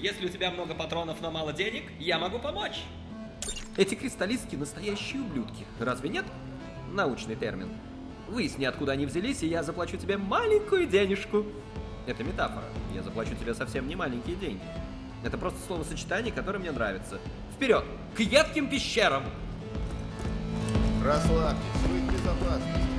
Если у тебя много патронов, но мало денег, я могу помочь. Эти кристаллистки настоящие ублюдки, разве нет? Научный термин. Выясни, откуда они взялись, и я заплачу тебе маленькую денежку. Это метафора. Я заплачу тебе совсем не маленькие деньги. Это просто словосочетание, которое мне нравится. Вперед! К едким пещерам! Расслабьтесь, вы в безопасности.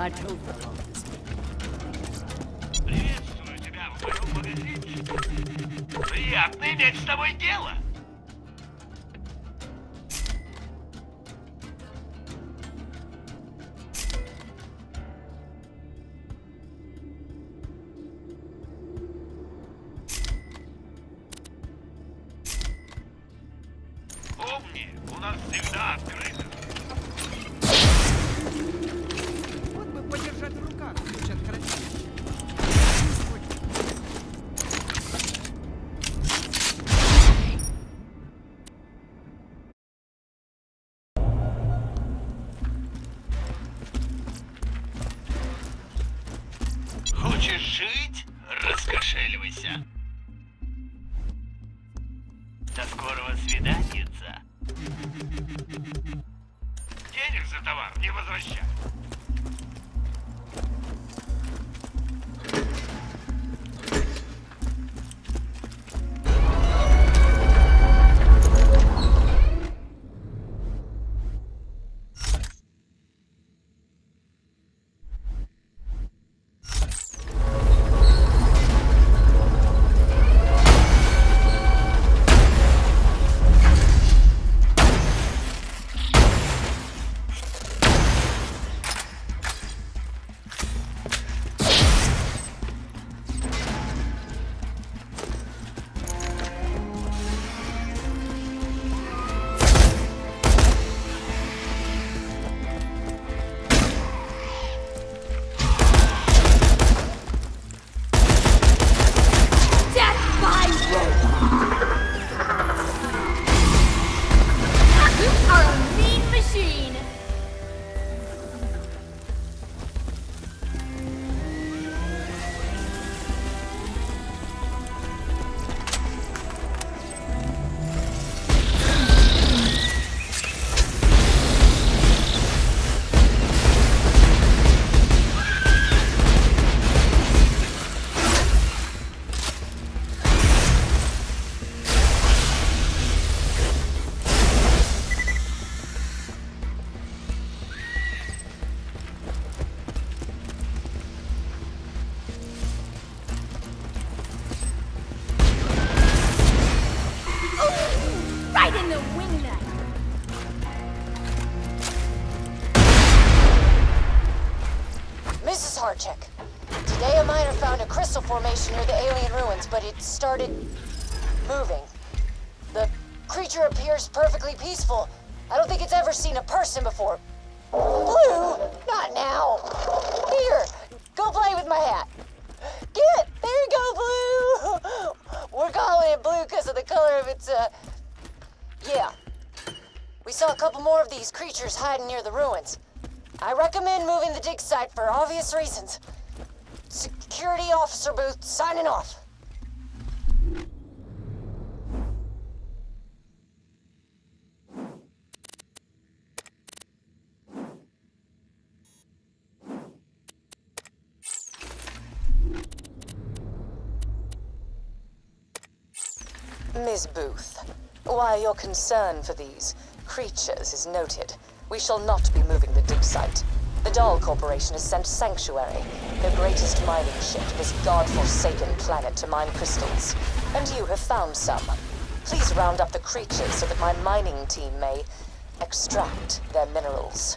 Приветствую тебя в моем магазинчике. Приятно иметь с тобой дело. Жить? Раскошеливайся. До скорого свиданица. Денег за товар не возвращай. Ruins, but it started moving. The creature appears perfectly peaceful. I don't think it's ever seen a person before. Blue, not now. Here, go play with my hat. Get, there you go, Blue. We're calling it blue because of the color of its, uh, yeah. We saw a couple more of these creatures hiding near the ruins. I recommend moving the dig site for obvious reasons. Security officer booth signing off. Ms. Booth, why your concern for these creatures is noted, we shall not be moving the dig site. The Dahl Corporation has sent Sanctuary, the greatest mining ship, to this god-forsaken planet to mine crystals. And you have found some. Please round up the creatures so that my mining team may extract their minerals.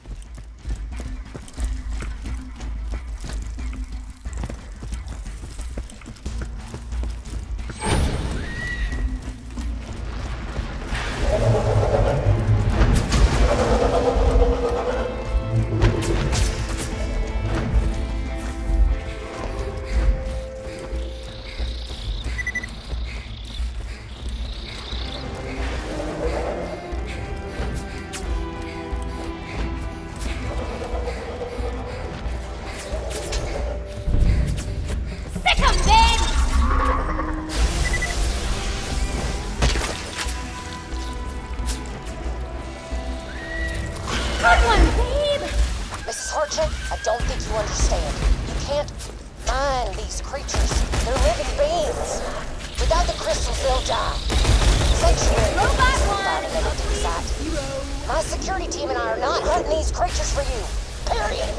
My security team and I are not hunting these creatures for you. Period.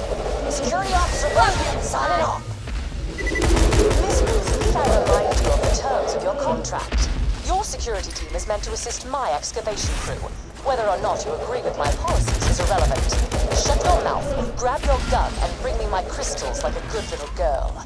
Security officer Booth, signing off. Miss Booth, I remind you of the terms of your contract? Your security team is meant to assist my excavation crew. Whether or not you agree with my policies is irrelevant. Shut your mouth, grab your gun, and bring me my crystals like a good little girl.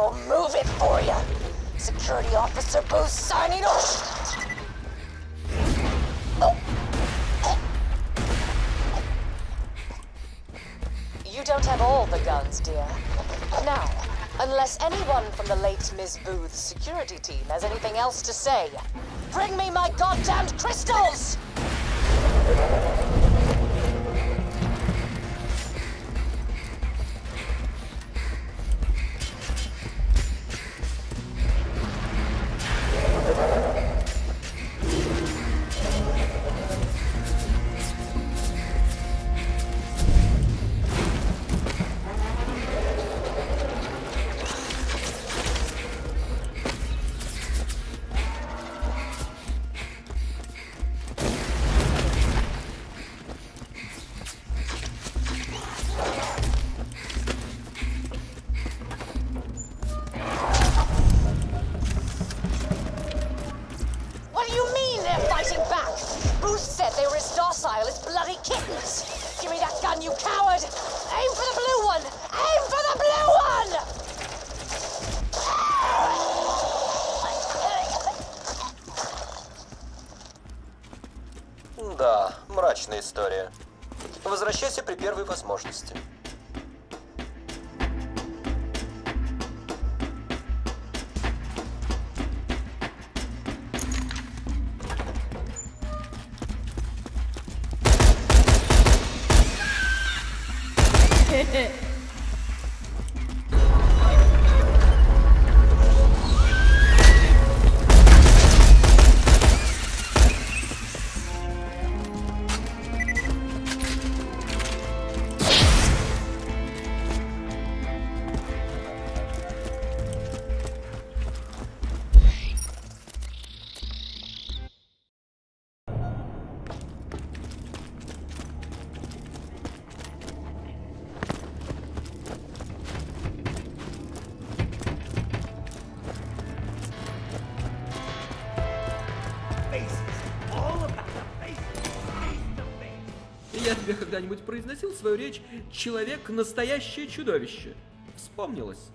We'll move it for you. Security Officer Booth signing off. You don't have all the guns, dear. Now, unless anyone from the late Ms. Booth's security team has anything else to say, bring me my goddamned crystals! Aim for the blue one! Aim for the blue one! Да, мрачная история. Возвращайся при первой возможности. 嗯。Тебе когда-нибудь произносил свою речь «Человек – настоящее чудовище». Вспомнилось.